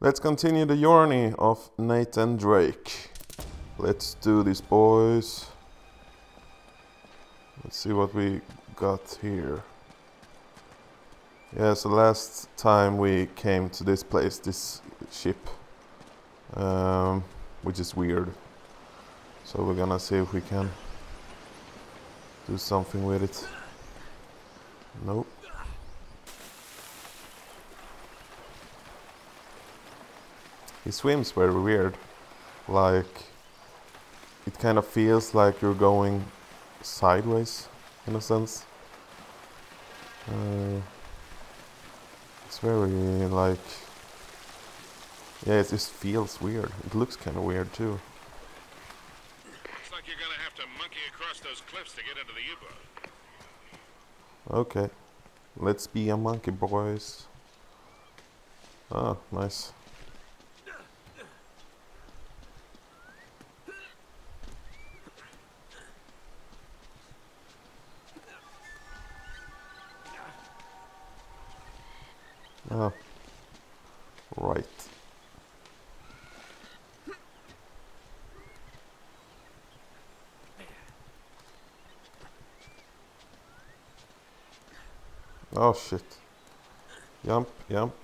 Let's continue the journey of Nathan Drake. Let's do this, boys. Let's see what we got here. Yeah, so last time we came to this place, this ship, um, which is weird. So we're gonna see if we can do something with it. Nope. He swims very weird. Like, it kind of feels like you're going sideways, in a sense. Uh, it's very, like... Yeah, it just feels weird. It looks kind of weird, too. Looks like you're gonna have to monkey across those cliffs to get into the U-boat. Okay. Let's be a monkey, boys. Ah, nice. Ah. Right. Oh shit. Jump, jump.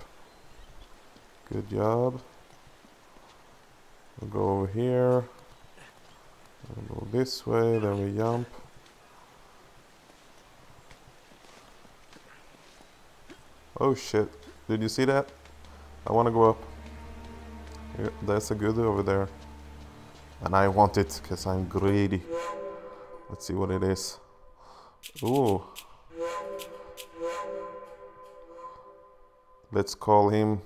Good job. We'll go over here. We'll go this way, then we jump. Oh shit. Did you see that? I wanna go up. Yeah, there's a good over there. And I want it, because I'm greedy. Let's see what it is. Ooh. Let's call him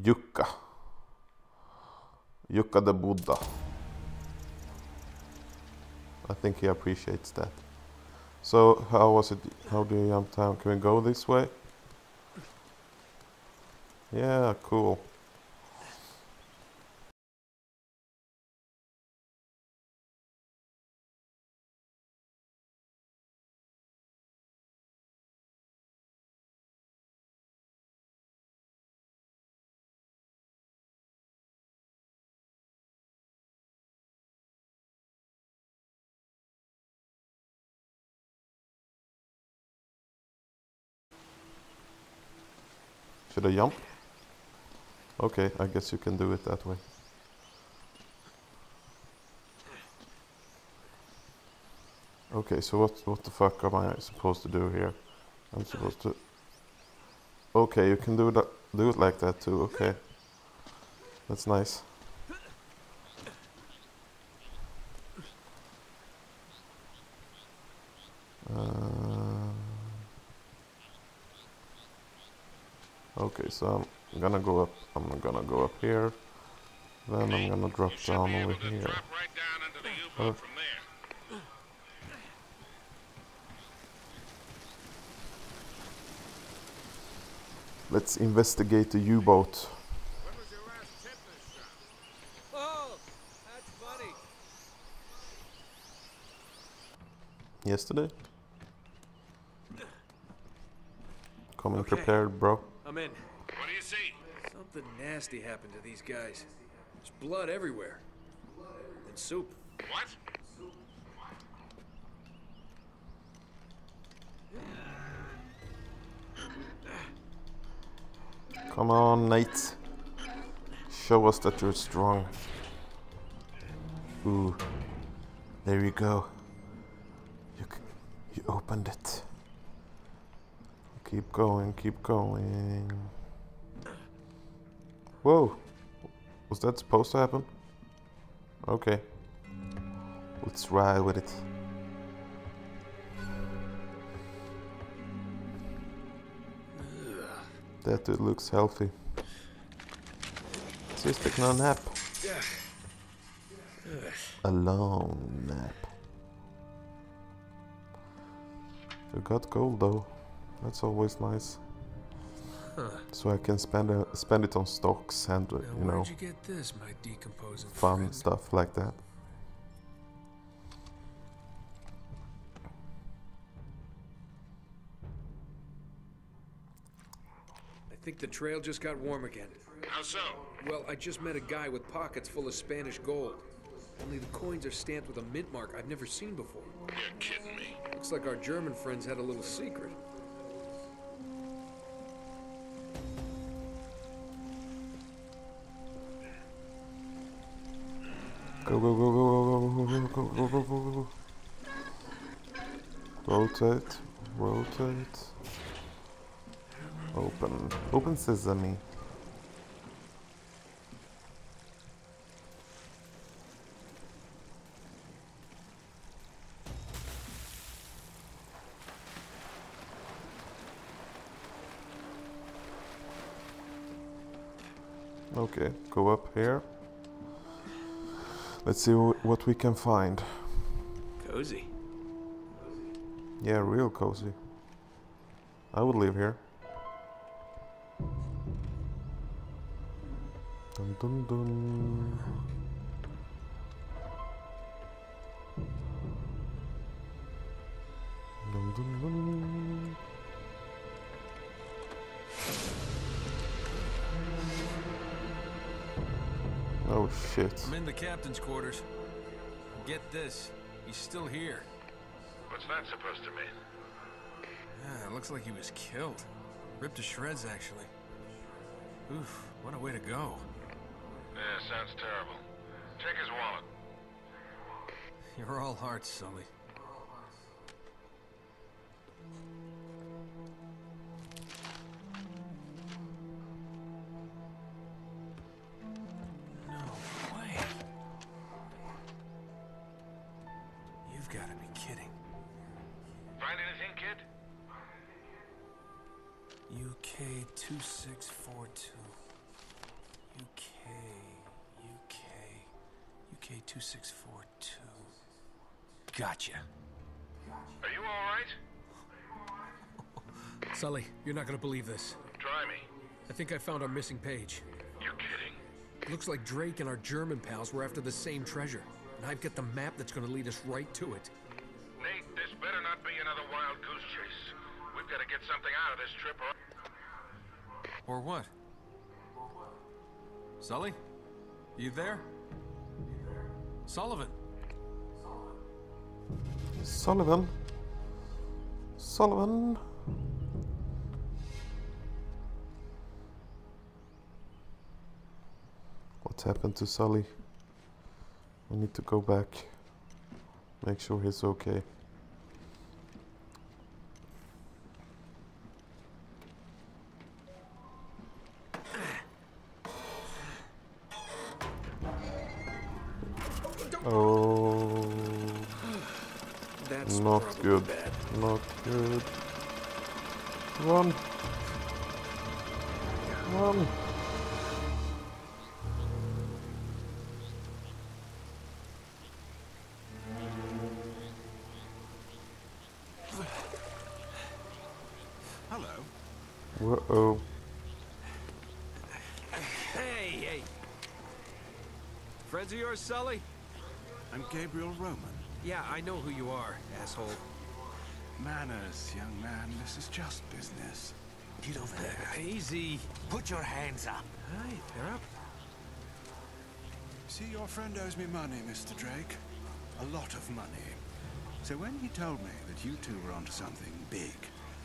Jukka. Jukka the Buddha. I think he appreciates that. So how was it? How do you jump down? Can we go this way? Yeah, cool. I jump? Okay, I guess you can do it that way. Okay, so what what the fuck am I supposed to do here? I'm supposed to. Okay, you can do that. Do it like that too. Okay, that's nice. Uh, okay, so I'm gonna go up. I'm gonna go up here. Then I'm gonna drop You down over to here. drop right down into the U-boat Oh. from there. Let's investigate the U-boat. When was your last tip this shop? Oh. Yesterday. Coming Okay. prepared, bro. I'm in. What do you see? Something nasty happened to these guys. There's blood everywhere. And soup. What? Come on, Nate. Show us that you're strong. Ooh. There you go. You, you opened it. Keep going, keep going. Whoa. Was that supposed to happen? Okay. Let's ride with it. That dude looks healthy. Taking a nap. A long nap. You got gold though. That's always nice. So I can spend uh, spend it on stocks and uh, you know you get this, my fun friend? stuff like that. I think the trail just got warm again. How so? Well, I just met a guy with pockets full of Spanish gold. Only the coins are stamped with a mint mark I've never seen before. You're kidding me. Looks like our German friends had a little secret. Go, go, go, go, go, go, go, go, go, go, go. Rotate, rotate. Open, open sesame. Okay, go up here. Let's see what we can find. Cozy. Yeah, real cozy. I would live here. Dun dun dun. Dun dun dun. Oh shit. I'm in the captain's quarters. Get this, he's still here. What's that supposed to mean? Yeah, it looks like he was killed. Ripped to shreds, actually. Oof, what a way to go. Yeah, sounds terrible. Take his wallet. You're all hearts, Sully. 2642. UK, UK, UK 2642. Gotcha. Are you all right? Sully, you're not gonna believe this. Try me. I think I found our missing page. You're kidding? Looks like Drake and our German pals were after the same treasure. And I've got the map that's gonna lead us right to it. Nate, this better not be another wild goose chase. We've got to get something out of this trip or... Or what? Sully? You there? Sullivan? Sullivan. Sullivan. What happened to Sully? We need to go back. Make sure he's okay. That's Not good. bad. Not good. Run. Run. Hello. Uh-oh. Hey, hey! Friends of yours, Sully? I'm Gabriel Roman. Yeah, I know who you are, asshole. Manners, young man. This is just business. Get over uh, there. Easy. Put your hands up. Hey, they're up. See, your friend owes me money, Mr. Drake. A lot of money. So when he told me that you two were onto something big,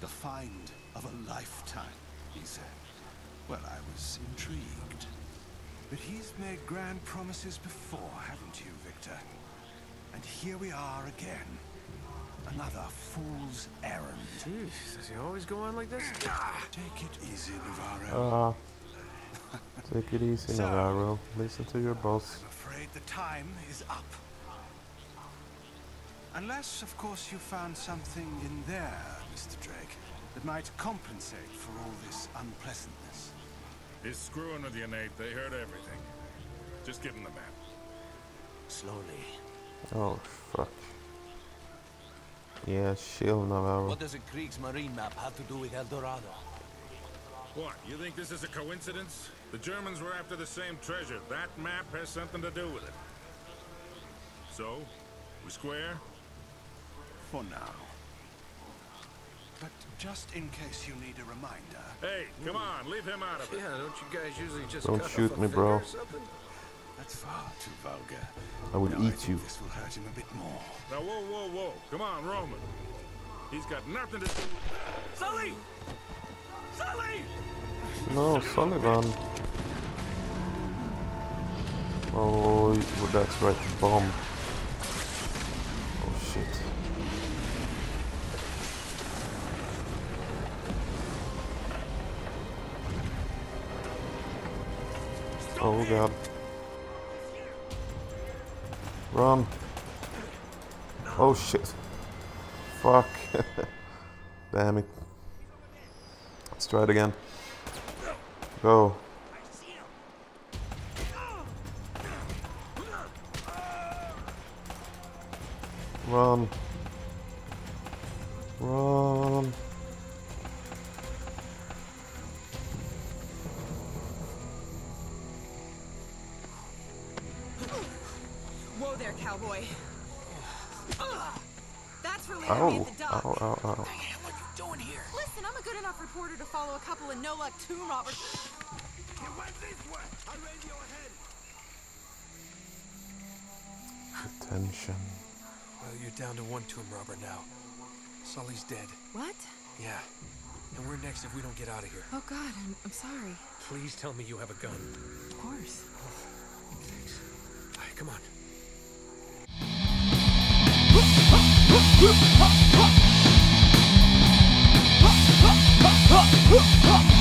the find of a lifetime, he said, well, I was intrigued. But he's made grand promises before, haven't you, Victor? And here we are again. Another fool's errand. Jeez, does he always go on like this? Take it easy, Navarro. Ah. Take it easy, So- Navarro. Listen to your boss. I'm afraid the time is up. Unless, of course, you found something in there, Mr. Drake, that might compensate for all this unpleasantness. He's screwing with you, Nate. They heard everything. Just give him the map. Slowly. Oh, fuck. Yeah, chill, Navarro. What does a Kriegsmarine map have to do with El Dorado? What, you think this is a coincidence? The Germans were after the same treasure. That map has something to do with it. So, we square? For now. But just in case you need a reminder. Hey, come on, leave him out of it. Yeah, don't you guys usually just Don't cut shoot off a me, finger bro. Or something? That's far too vulgar. I would No, eat think you. This will hurt him a bit more. Now, whoa, whoa, whoa. Come on, Roman. He's got nothing to do. Sully! Sully! No, Sullivan. Oh, well, that's right, bomb. Oh shit. Oh god. Run. Oh shit. Fuck. Damn it. Let's try it again. Go. Run. Run. Whoa there, cowboy. Ugh. That's for later me Ow. at oh, the dock. Oh, oh, ow, ow, ow. Man, what you doing here? Listen, I'm a good enough reporter to follow a couple of no-luck tomb robbers. Attention. Well, you're down to one tomb robber now. Sully's dead. What? Yeah. And we're next if we don't get out of here. Oh God, I'm, I'm sorry. Please tell me you have a gun. Of course. Thanks. All right, come on. Huh!